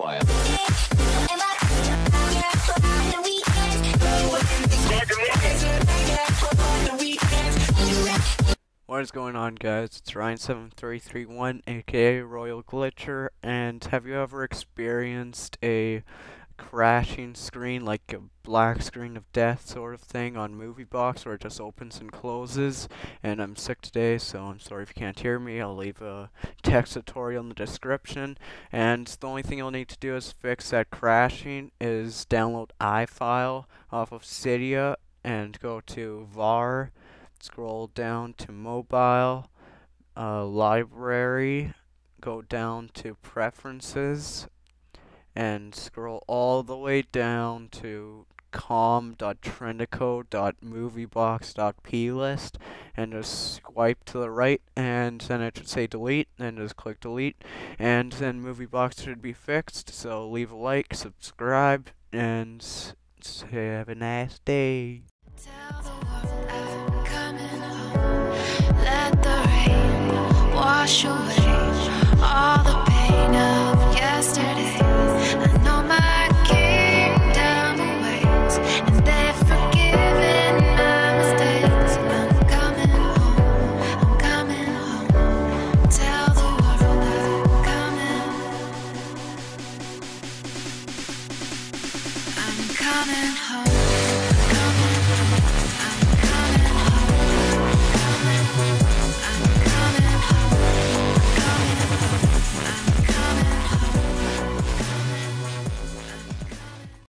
What is going on guys? It's Ryan7331 aka Royal Glitcher and have you ever experienced a crashing screen like a black screen of death sort of thing on Movie Box, where it just opens and closes and I'm sick today so I'm sorry if you can't hear me. I'll leave a text tutorial in the description and the only thing you'll need to do is fix that crashing is download iFile off of Cydia and go to var scroll down to mobile, uh, library, go down to preferences, and scroll all the way down to com.trendico.moviebox.plist and just swipe to the right and then it should say delete and just click delete and then moviebox should be fixed. So leave a like subscribe and have a nice day coming home.